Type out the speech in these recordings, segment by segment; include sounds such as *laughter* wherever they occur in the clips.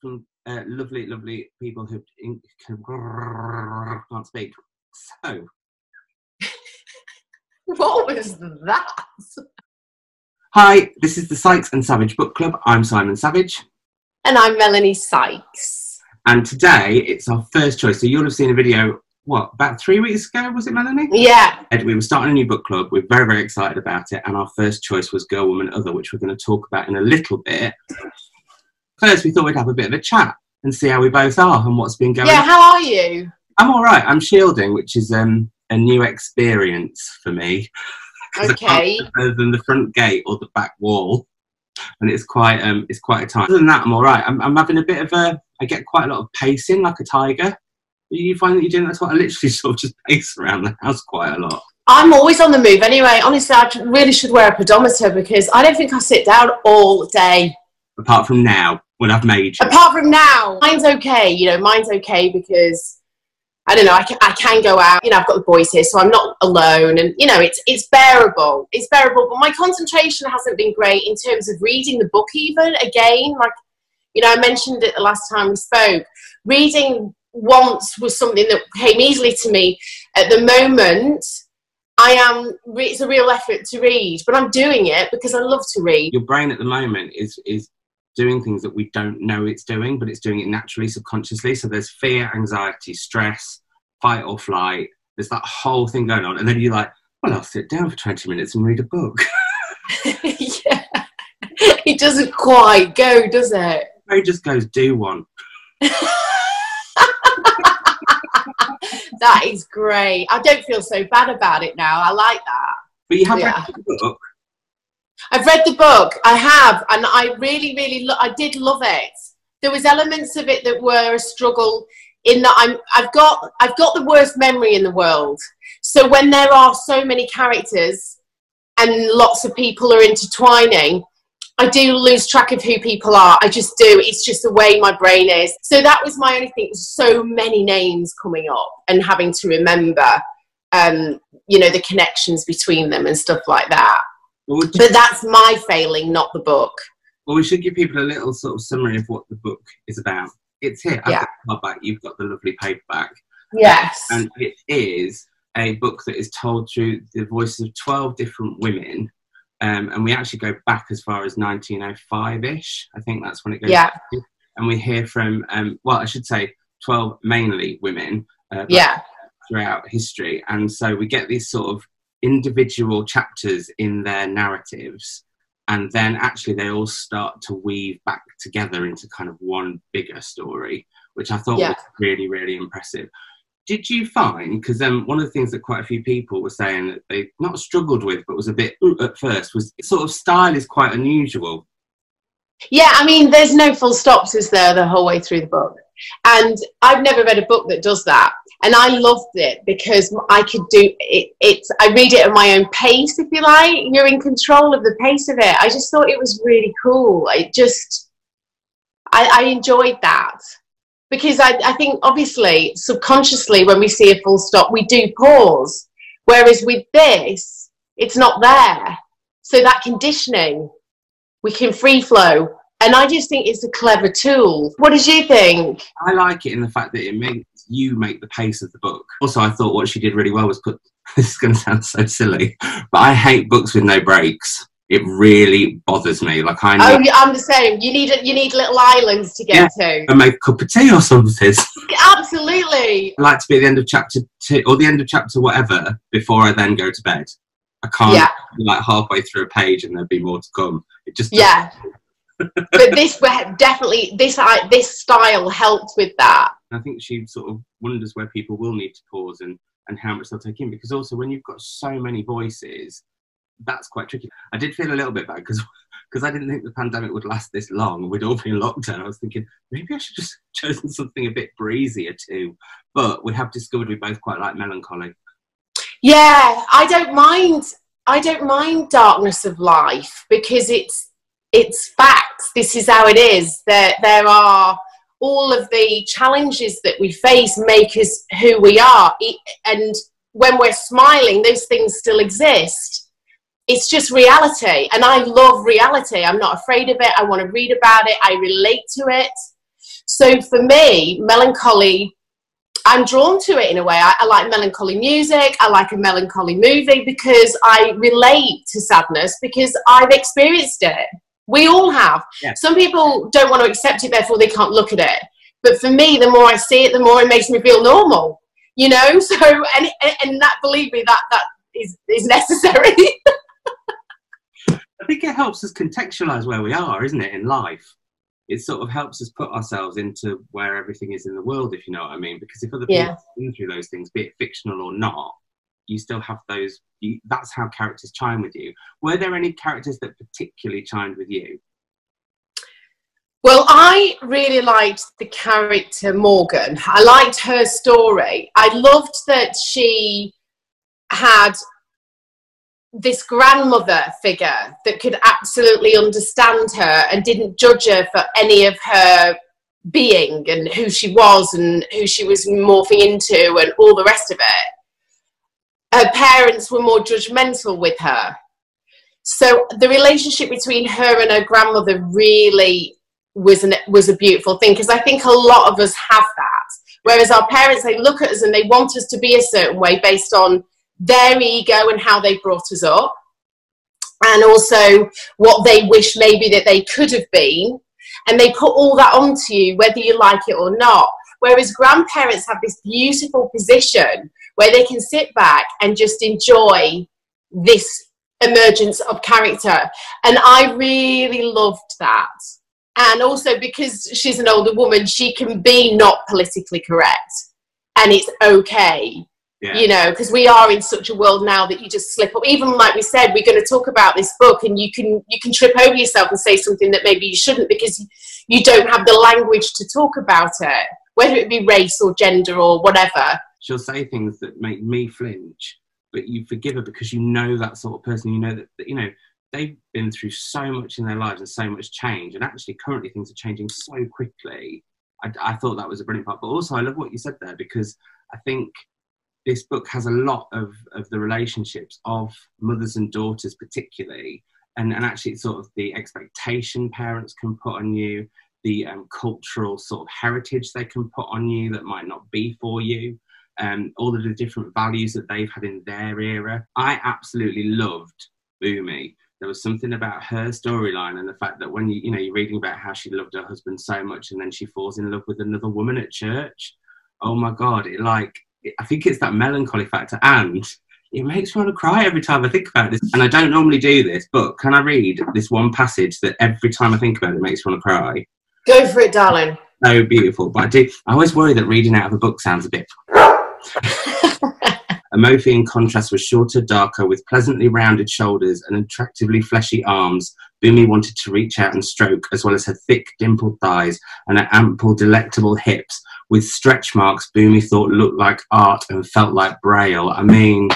from uh, lovely, lovely people who can, *laughs* can't speak. So, *laughs* What was that? hi, this is the Sykes and Savidge Book Club. I'm Simon Savidge, And I'm Melanie Sykes. and today it's our first choice. So you'll have seen a video. What about three weeks ago? Was it Melanie? Yeah, Ed, We were starting a new book club. We're very, very excited about it, and our first choice was Girl, Woman, Other, which we're going to talk about in a little bit. First, we thought we'd have a bit of a chat and see how we both are and what's been going. yeah. How are you? I'm all right. I'm shielding, which is um, a new experience for me. *laughs* Okay. further than the front gate or the back wall, and it's quite um, it's quite a time. Other than that, I'm all right. I'm, I'm having a bit of a. I get quite a lot of pacing, like a tiger. You find that you're doing that's what I literally *laughs* sort of just pace around the house quite a lot. I'm always on the move anyway. Honestly, I really should wear a pedometer because I don't think I sit down all day. Apart from now, when I've made. Apart from now, mine's okay. You know, mine's okay because I don't know. I can, I can go out. You know, I've got the boys here, so I'm not alone, and you know, it's it's bearable. It's bearable. But my concentration hasn't been great in terms of reading the book. Even again, like you know, I mentioned it the last time we spoke. Reading once was something that came easily to me. At the moment, I am. It's a real effort to read, but I'm doing it because I love to read. Your brain at the moment is is doing things that we don't know it's doing, but it's doing it naturally, subconsciously. So there's fear, anxiety, stress, fight or flight. There's that whole thing going on, and then you're like, "Well, I'll sit down for 20 minutes and read a book." *laughs* *laughs* yeah. It doesn't quite go, does it? It just goes, "Do one." that is great. I don't feel so bad about it now. I like that. But you have Yeah. read the book. I've read the book. I have, and I really, really, lo- I did love it. There was elements of it that were a struggle in that I'm, I've got, I've got the worst memory in the world. So when there are so many characters and lots of people are intertwining, I do lose track of who people are. I just do. It's just the way my brain is. So that was my only thing. So many names coming up and having to remember, um, you know, the connections between them and stuff like that. Well, But that's my failing, not the book. well, we should give people a little sort of summary of what the book is about. It's here. I've Yeah. got the hardback. You've got the lovely paperback. Yes. and it is a book that is told through the voices of 12 different women um, and we actually go back as far as 1905ish i think that's when it goes Yeah. back and we hear from um, well i should say 12 mainly women uh, Yeah. throughout history and so we get these sort of individual chapters in their narratives and then actually they all start to weave back together into kind of one bigger story which i thought Yeah. was really really impressive did you find because um, one of the things that quite a few people were saying that they not struggled with but was a bit at first was sort of style is quite unusual Yeah, I mean, there's no full stops, is there, the whole way through the book? And I've never read a book that does that. And I loved it because I could do it. It's I read it at my own pace, if you like. You're in control of the pace of it. I just thought it was really cool. I just, I, I enjoyed that because I, I think obviously subconsciously when we see a full stop, we do pause. Whereas with this, it's not there. So that conditioning we can free flow. And I just think it's a clever tool. What did you think? I like it in the fact that it makes you make the pace of the book. Also, I thought what she did really well was put. *laughs* This is going to sound so silly, but I hate books with no breaks. It really bothers me. Like I Oh, yeah, I'm the same. You need you need little islands to get to. to make a cup of tea or something. Absolutely. I like to be at the end of chapter two or the end of chapter whatever before I then go to bed. I can't Yeah, be like halfway through a page and there'll be more to come. It just yeah. But this definitely this I, this style helped with that. I think she sort of wonders where people will need to pause and, and how much they'll take in because also when you've got so many voices, that's quite tricky. I did feel a little bit bad because because I didn't think the pandemic would last this long. We'd all be in lockdown. I was thinking maybe I should just *laughs* chosen something a bit breezier too. But we have discovered we both quite like melancholy. Yeah, I don't mind. I don't mind darkness of life because it's it's facts. This is how it is. There there are all of the challenges that we face make us who we are, and when we're smiling, those things still exist. It's just reality, and I love reality. I'm not afraid of it. I want to read about it. I relate to it. So for me, melancholy, I'm drawn to it in a way. I, I, like melancholy music. I like a melancholy movie because I relate to sadness because I've experienced it. We all have. Yeah. Some people don't want to accept it, therefore they can't look at it. But for me, the more I see it, the more it makes me feel normal. You know, *laughs* so and and that believe me, that that is is necessary. *laughs* I think it helps us contextualize where we are, isn't it, in life? It sort of helps us put ourselves into where everything is in the world, if you know what I mean. Because if other people yeah. been through those things, be it fictional or not, you still have those. You, that's how characters chime with you. Were there any characters that particularly chimed with you? Well, I really liked the character Morgan. I liked her story. I loved that she had this grandmother figure that could absolutely understand her and didn't judge her for any of her being and who she was and who she was morphing into and all the rest of it. Her parents were more judgmental with her. So the relationship between her and her grandmother really was an, was a beautiful thing because I think a lot of us have that. Whereas our parents, they look at us and they want us to be a certain way based on their ego and how they brought us up, and also what they wish maybe that they could have been. And they put all that onto you, whether you like it or not. Whereas grandparents have this beautiful position where they can sit back and just enjoy this emergence of character. And I really loved that. And also because she's an older woman, she can be not politically correct. And it's okay yeah. You know, because we are in such a world now that you just slip up. Even like we said, we're going to talk about this book, and you can you can trip over yourself and say something that maybe you shouldn't because you don't have the language to talk about it, whether it be race or gender or whatever. She'll say things that make me flinch, but you forgive her because you know that sort of person. You know that, that you know they've been through so much in their lives and so much change, and actually currently things are changing so quickly. I, I thought that was a brilliant part, but also I love what you said there because I think this book has a lot of, of the relationships of mothers and daughters, particularly, and, and actually sort of the expectation parents can put on you, the um, cultural sort of heritage they can put on you that might not be for you, um, all of the different values that they've had in their era. I absolutely loved Bummi. There was something about her storyline and the fact that when you you know you're reading about how she loved her husband so much and then she falls in love with another woman at church. Oh my god! It like I think it's that melancholy factor, and it makes me want to cry every time I think about this. And I don't normally do this, but can I read this one passage that every time I think about it, it makes me want to cry? Go for it, darling. So beautiful, but I do. I always worry that reading out of a book sounds a bit. *laughs* Omofe, in contrast, was shorter, darker, with pleasantly rounded shoulders and attractively fleshy arms. Bummi wanted to reach out and stroke, as well as her thick, dimpled thighs and her ample, delectable hips, with stretch marks Bummi thought looked like art and felt like braille. I mean,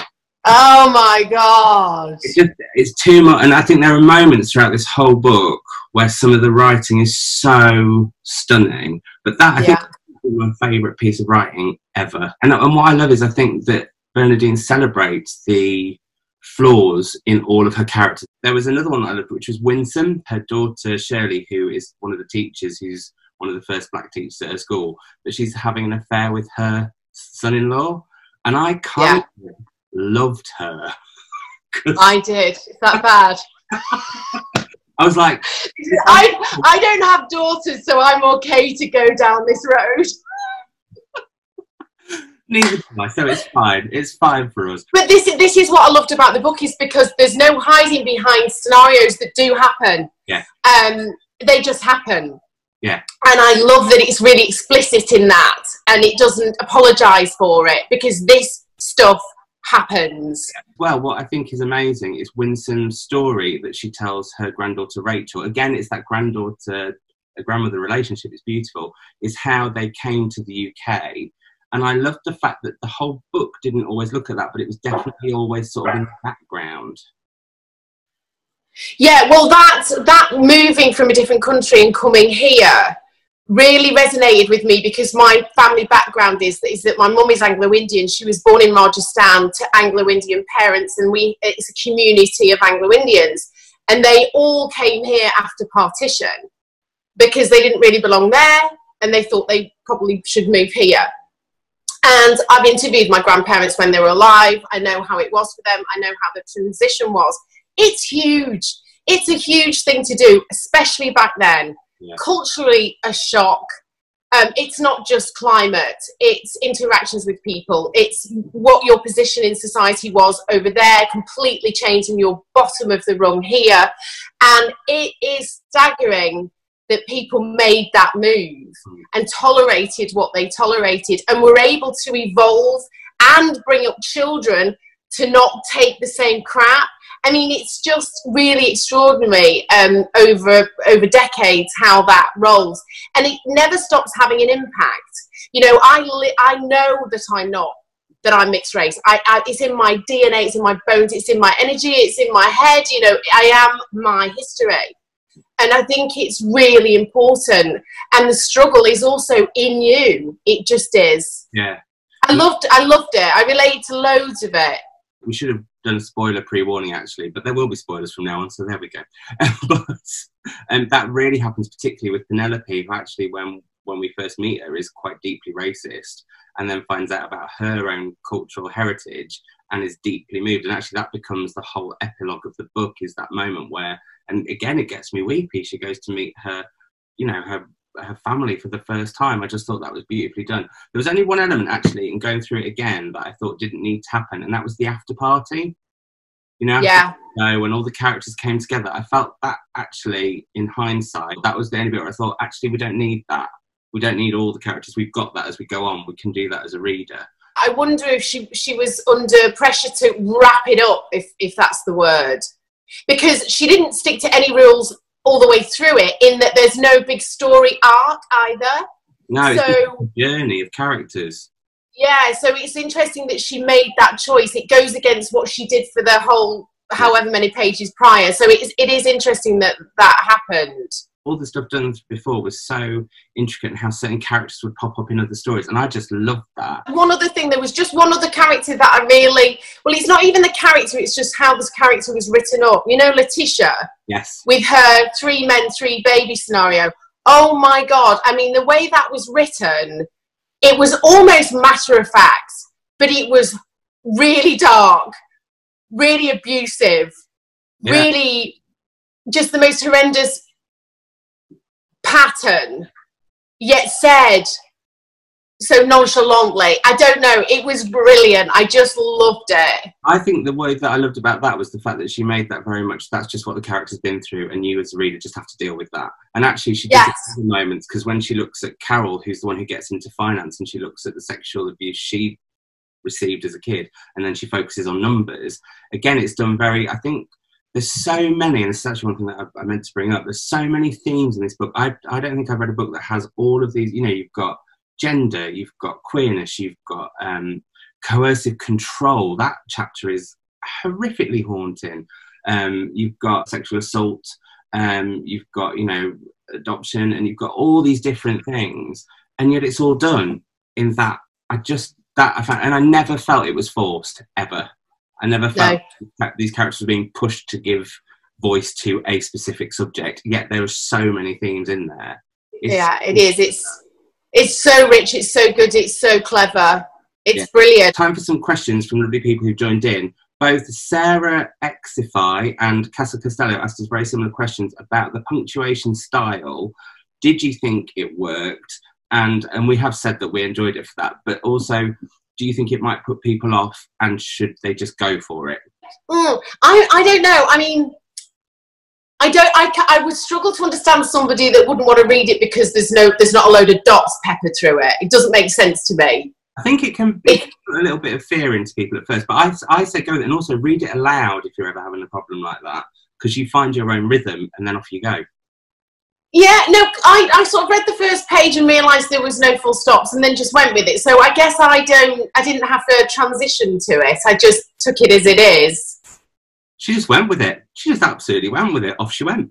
oh my god, it's just it's too much. And I think there are moments throughout this whole book where some of the writing is so stunning. But that I yeah. think my favourite piece of writing ever. And and what I love is I think that Bernardine celebrates the flaws in all of her characters. There was another one that I loved, which was Winsome, her daughter Shirley, who is one of the teachers who's one of the first black teachers at her school, but she's having an affair with her son-in-law, and I kind yeah. of loved her. *laughs* I did. Is that bad? *laughs* I was like, I I don't have daughters, so I'm okay to go down this road. Neither do I, so it's *laughs* fine. It's fine for us. But this is this is what I loved about the book is because there's no hiding behind scenarios that do happen. Yeah. Um, they just happen. Yeah. And I love that it's really explicit in that and it doesn't apologize for it because this stuff happens. Well, what I think is amazing is Winsome's story that she tells her granddaughter Rachel. Again, it's that granddaughter grandmother relationship, it's beautiful, is how they came to the UK. And I loved the fact that the whole book didn't always look at that, but it was definitely always sort of in the background. Yeah, well, that that moving from a different country and coming here really resonated with me because my family background is is that my mum is Anglo-Indian. She was born in Rajasthan to Anglo-Indian parents, and we it's a community of Anglo-Indians, and they all came here after partition because they didn't really belong there and they thought they probably should move here. And I've interviewed my grandparents when they were alive. I know how it was for them. I know how the transition was. It's huge. It's a huge thing to do, especially back then. Yeah. Culturally, a shock. Um, it's not just climate, it's interactions with people, it's what your position in society was over there, completely changing your bottom of the rung here. And it is staggering that people made that move hmm. and tolerated what they tolerated and were able to evolve and bring up children to not take the same crap. I mean, it's just really extraordinary um, over over decades how that rolls, and it never stops having an impact. You know, I li- I know that I'm not that I'm mixed race. I, I, it's in my DNA, it's in my bones, it's in my energy, it's in my head. You know, I am my history and I think it's really important. And the struggle is also in you. It just is. Yeah. I loved. I loved it. I relate to loads of it. We should have done a spoiler pre-warning actually, but there will be spoilers from now on. So there we go. *laughs* but and that really happens particularly with Penelope, who actually, when when we first meet her, is quite deeply racist, and then finds out about her own cultural heritage and is deeply moved. And actually, that becomes the whole epilogue of the book. Is that moment where and again it gets me weepy. She goes to meet her you know her her family for the first time. I just thought that was beautifully done. There was only one element actually in going through it again that i thought didn't need to happen and that was the after party. You know yeah. know, when all the characters came together i felt that actually in hindsight that was the only bit where i thought actually we don't need that. We don't need all the characters. We've got that as we go on. We can do that as a reader. I wonder if she she was under pressure to wrap it up if if that's the word because she didn't stick to any rules all the way through it in that there's no big story arc either. No so journey of characters. Yeah so it's interesting that she made that choice. It goes against what she did for the whole however many pages prior. So it is, it is interesting that that happened. All the stuff done before was so intricate and how certain characters would pop up in other stories and i just loved that. One other thing there was just one other character that i really well it's not even the character it's just how this character was written up. You know LaTisha? Yes. With her three men three baby scenario. Oh my god. I mean the way that was written it was almost matter of fact but it was really dark really abusive yeah. really just the most horrendous pattern, yet said so nonchalantly. I don't know. It was brilliant. I just loved it. I think the way that I loved about that was the fact that she made that very much. That's just what the character's been through, and you as a reader just have to deal with that. And actually, she does yes. it moments because when she looks at Carol, who's the one who gets into finance, and she looks at the sexual abuse she received as a kid, and then she focuses on numbers. Again, it's done very. I think there's so many, and it's actually one thing that I, I, meant to bring up. There's so many themes in this book. I, I don't think I've read a book that has all of these. You know, you've got gender, you've got queerness, you've got um, coercive control. That chapter is horrifically haunting. Um, you've got sexual assault. Um, you've got you know adoption, and you've got all these different things, and yet it's all done in that. I just that I found, and I never felt it was forced ever. I never felt no. these characters were being pushed to give voice to a specific subject. Yet there are so many themes in there. It's, yeah, it is. It's it's so rich. It's so good. It's so clever. It's yeah. brilliant. Time for some questions from lovely people who joined in. Both Sarah Exify and Casa Costello asked us very similar questions about the punctuation style. Did you think it worked? And and we have said that we enjoyed it for that, but also do you think it might put people off and should they just go for it mm, I, I don't know i mean I don't. I, I would struggle to understand somebody that wouldn't want to read it because there's no, there's not a load of dots peppered through it. It doesn't make sense to me. I think it can, it can put a little bit of fear into people at first, but I, I say go and also read it aloud if you're ever having a problem like that because you find your own rhythm and then off you go. Yeah, no, I, I sort of read the first page and realised there was no full stops and then just went with it. So I guess I don't, I didn't have to transition to it. I just took it as it is. She just went with it. She just absolutely went with it. Off she went.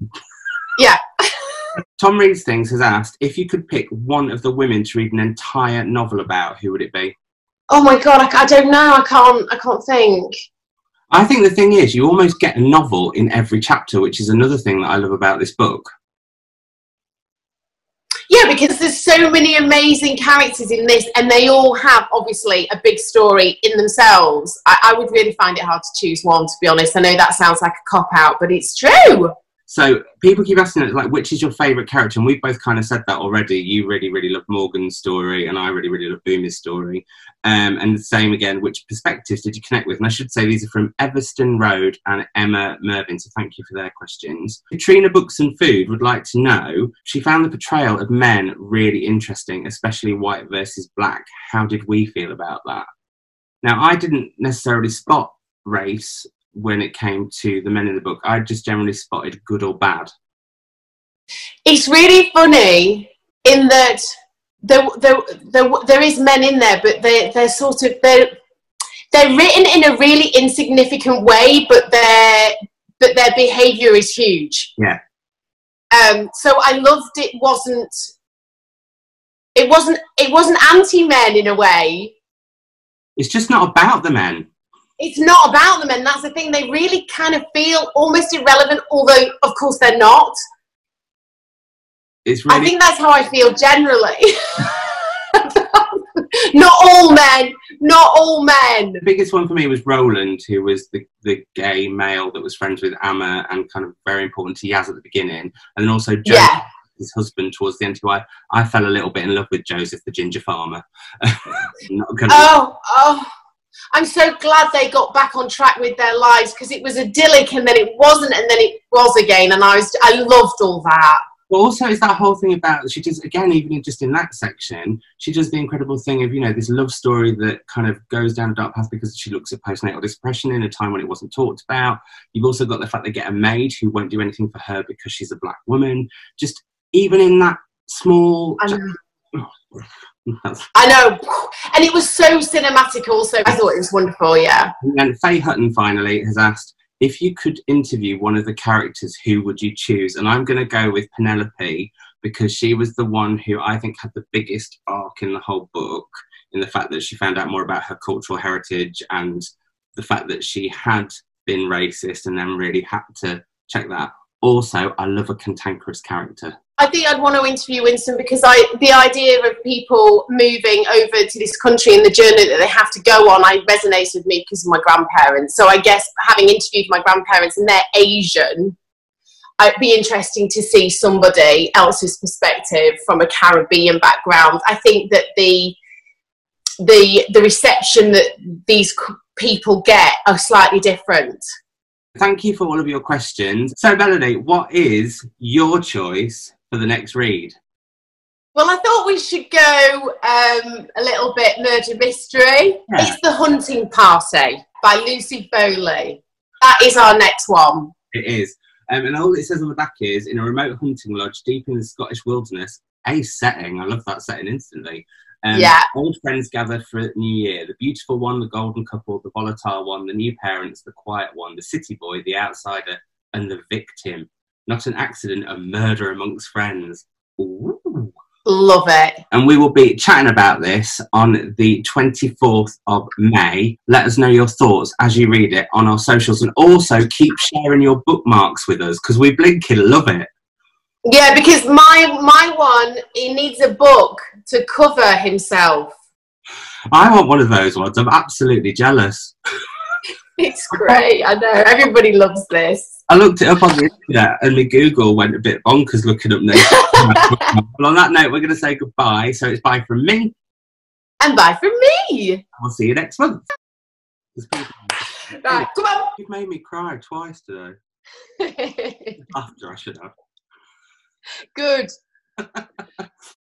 Yeah. *laughs* Tom Reads Things has asked if you could pick one of the women to read an entire novel about, who would it be? Oh my god, I, I don't know. I can't. I can't think. I think the thing is, you almost get a novel in every chapter, which is another thing that I love about this book. Yeah, because there's so many amazing characters in this, and they all have obviously a big story in themselves. I, I would really find it hard to choose one, to be honest. I know that sounds like a cop out, but it's true. So people keep asking like, which is your favourite character? And we've both kind of said that already. You really, really love Morgan's story, and I really, really love Bummi's story. Um, and the same again, which perspectives did you connect with? And I should say these are from Everston Road and Emma Mervyn, so thank you for their questions. Katrina Books and Food would like to know, she found the portrayal of men really interesting, especially white versus black. How did we feel about that? Now, I didn't necessarily spot race when it came to the men in the book. I just generally spotted good or bad. It's really funny in that there, there, there, there is men in there, but they, they're sort of they're they're written in a really insignificant way, but their but their behaviour is huge. Yeah. Um, so I loved it. wasn't It wasn't. It wasn't anti men in a way. It's just not about the men it's not about them and that's the thing. They really kind of feel almost irrelevant although of course they're not. It's really... i think that's how i feel generally. *laughs* Not all men. Not all men. The biggest one for me was roland who was the, the gay male that was friends with amma and kind of very important to yaz at the beginning. And then also Joe, yeah. his husband towards the end who I, I fell a little bit in love with joseph the ginger farmer. *laughs* Oh oh I'm so glad they got back on track with their lives because it was idyllic and then it wasn't and then it was again and I was I loved all that. But also, it's that whole thing about she does again, even just in that section, she does the incredible thing of you know this love story that kind of goes down a dark path because she looks at postnatal depression in a time when it wasn't talked about. You've also got the fact they get a maid who won't do anything for her because she's a black woman. Just even in that small. *laughs* I know, and it was so cinematic. Also, I thought it was wonderful. Yeah. And Faye Hutton finally has asked if you could interview one of the characters, who would you choose? And I'm going to go with Penelope because she was the one who I think had the biggest arc in the whole book. In the fact that she found out more about her cultural heritage and the fact that she had been racist and then really had to check that. Also, I love a cantankerous character. I think I'd want to interview Winsome because I the idea of people moving over to this country and the journey that they have to go on, I resonates with me because of my grandparents. So I guess having interviewed my grandparents and they're Asian, it'd be interesting to see somebody else's perspective from a Caribbean background. I think that the the the reception that these people get are slightly different. Thank you for all of your questions. So, Melanie, what is your choice for the next read? Well, I thought we should go um, a little bit murder mystery. Yeah. It's The Hunting Party by Lucy Foley. That is our next one. It is. Um, and all it says on the back is in a remote hunting lodge deep in the Scottish wilderness, a setting. I love that setting instantly. Um, yeah. Old friends gather for New Year. The beautiful one, the golden couple, the volatile one, the new parents, the quiet one, the city boy, the outsider, and the victim. Not an accident, a murder amongst friends. Ooh. Love it. And we will be chatting about this on the 24th of May. Let us know your thoughts as you read it on our socials and also keep sharing your bookmarks with us because we blinking love it. Yeah, because my my one he needs a book to cover himself. I want one of those ones. I'm absolutely jealous. *laughs* it's great. I know. Everybody loves this. I looked it up on the internet and my Google went a bit bonkers looking up names. *laughs* well, on that note, we're going to say goodbye. So it's bye from me. And bye from me. I'll see you next month. Right, come on. You've made me cry twice today. *laughs* After I should have. Good. *laughs*